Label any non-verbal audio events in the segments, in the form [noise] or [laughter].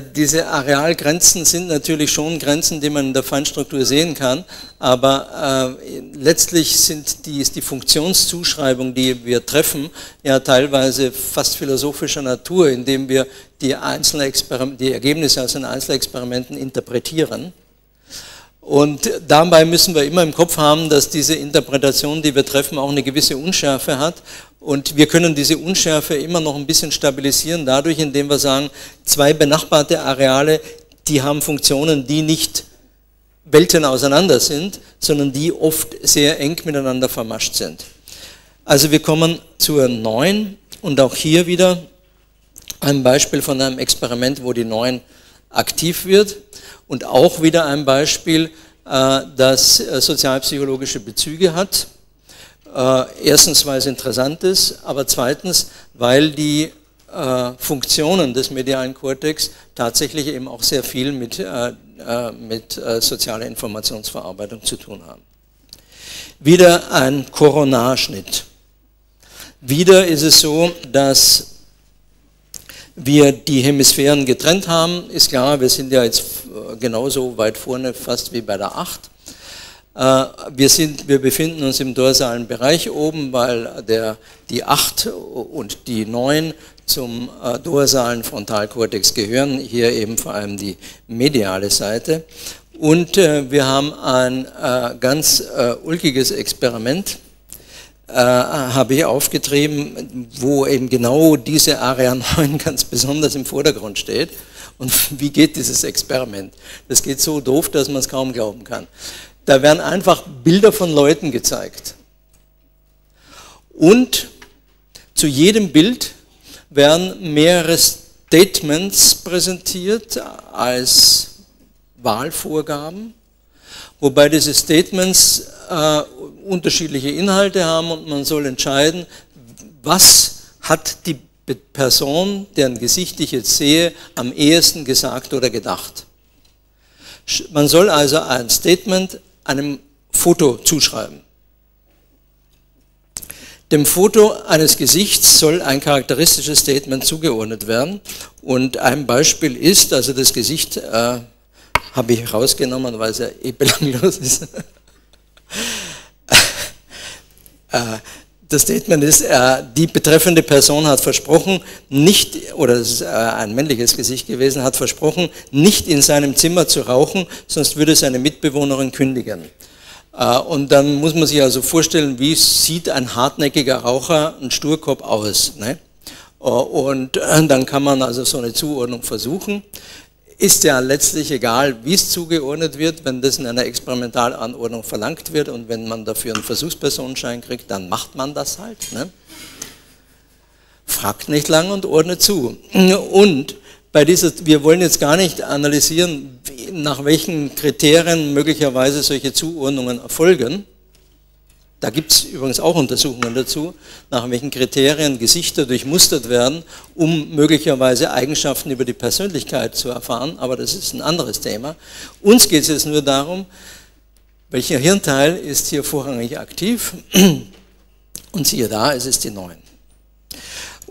Diese Arealgrenzen sind natürlich schon Grenzen, die man in der Feinstruktur sehen kann, aber äh, letztlich sind die, ist die Funktionszuschreibung, die wir treffen, ja teilweise fast philosophischer Natur, indem wir die, einzelnen die Ergebnisse aus den Einzelexperimenten interpretieren. Und dabei müssen wir immer im Kopf haben, dass diese Interpretation, die wir treffen, auch eine gewisse Unschärfe hat. Und wir können diese Unschärfe immer noch ein bisschen stabilisieren, dadurch, indem wir sagen, zwei benachbarte Areale, die haben Funktionen, die nicht Welten auseinander sind, sondern die oft sehr eng miteinander vermascht sind. Also wir kommen zur 9 und auch hier wieder ein Beispiel von einem Experiment, wo die 9 aktiv wird. Und auch wieder ein Beispiel, äh, das äh, sozialpsychologische Bezüge hat. Äh, erstens, weil es interessant ist, aber zweitens, weil die Funktionen des medialen Kortex tatsächlich eben auch sehr viel mit, mit sozialer Informationsverarbeitung zu tun haben. Wieder ein Koronarschnitt. Wieder ist es so, dass wir die Hemisphären getrennt haben, ist klar, wir sind ja jetzt äh, genauso weit vorne fast wie bei der 8. Äh, wir, sind, wir befinden uns im dorsalen Bereich oben, weil der, die 8 und die 9 zum äh, dorsalen Frontalkortex gehören, hier eben vor allem die mediale Seite. Und wir haben ein ganz ulkiges Experiment äh, habe ich aufgetrieben, wo eben genau diese Area [laughs] 9 ganz besonders im Vordergrund steht. Und [laughs] wie geht dieses Experiment? Das geht so doof, dass man es kaum glauben kann. Da werden einfach Bilder von Leuten gezeigt. Und zu jedem Bild werden mehrere Statements präsentiert als Wahlvorgaben, wobei diese Statements äh, unterschiedliche Inhalte haben und man soll entscheiden, was hat die Person, deren Gesicht ich jetzt sehe, am ehesten gesagt oder gedacht. Man soll also ein Statement einem Foto zuschreiben. Dem Foto eines Gesichts soll ein charakteristisches Statement zugeordnet werden. Und ein Beispiel ist, also das Gesicht äh, habe ich rausgenommen, weil es ja eh belanglos ist. [laughs] Äh, das Statement ist, äh, die betreffende Person hat versprochen, nicht, oder es ist äh, ein männliches Gesicht gewesen, hat versprochen, nicht in seinem Zimmer zu rauchen, sonst würde seine Mitbewohnerin kündigen. Und dann muss man sich also vorstellen, wie sieht ein hartnäckiger Raucher, ein Sturkopf aus. Ne? Und dann kann man also so eine Zuordnung versuchen ist ja letztlich egal, wie es zugeordnet wird, wenn das in einer Experimentalanordnung verlangt wird und wenn man dafür einen Versuchspersonenschein kriegt, dann macht man das halt. Ne? Fragt nicht lang und ordnet zu. Und bei dieser, wir wollen jetzt gar nicht analysieren, nach welchen Kriterien möglicherweise solche Zuordnungen erfolgen, da gibt es übrigens auch Untersuchungen dazu, nach welchen Kriterien Gesichter durchmustert werden, um möglicherweise Eigenschaften über die Persönlichkeit zu erfahren, aber das ist ein anderes Thema. Uns geht es jetzt nur darum, welcher Hirnteil ist hier vorrangig aktiv [clears throat] und siehe da, es ist die 9.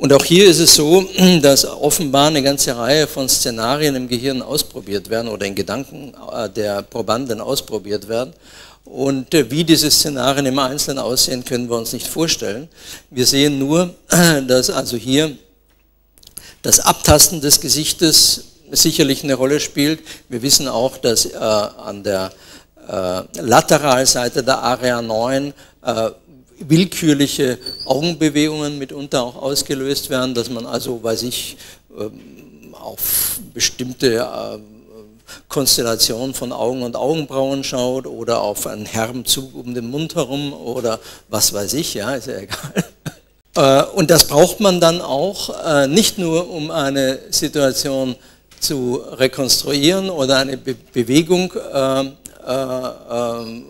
Und auch hier ist es so, [clears throat] dass offenbar eine ganze Reihe von Szenarien im Gehirn ausprobiert werden oder in Gedanken äh, der Probanden ausprobiert werden und äh, wie diese Szenarien im Einzelnen aussehen, können wir uns nicht vorstellen. Wir sehen nur, [clears throat] dass also hier das Abtasten des Gesichtes sicherlich eine Rolle spielt. Wir wissen auch, dass äh, an der äh, Lateralseite der Area 9 äh, willkürliche Augenbewegungen mitunter auch ausgelöst werden, dass man also, weiß ich, ähm, auf bestimmte äh, Konstellation von Augen und Augenbrauen schaut oder auf einen herben Zug um den Mund herum oder was weiß ich, ja, ist ja egal. [laughs] Äh, und das braucht man dann auch äh, nicht nur, um eine Situation zu rekonstruieren oder eine Be Bewegung äh, äh, ähm,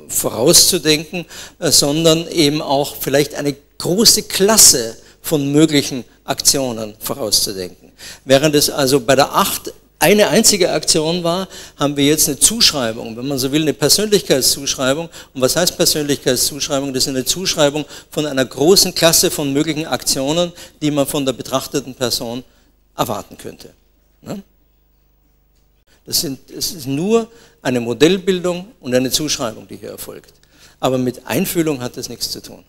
vorauszudenken, äh, sondern eben auch vielleicht eine große Klasse von möglichen Aktionen vorauszudenken. Während es also bei der Acht eine einzige Aktion war, haben wir jetzt eine Zuschreibung, wenn man so will, eine Persönlichkeitszuschreibung. Und was heißt Persönlichkeitszuschreibung? Das ist eine Zuschreibung von einer großen Klasse von möglichen Aktionen, die man von der betrachteten Person erwarten könnte. Ne? Das, sind, das ist nur eine Modellbildung und eine Zuschreibung, die hier erfolgt. Aber mit Einfühlung hat das nichts zu tun.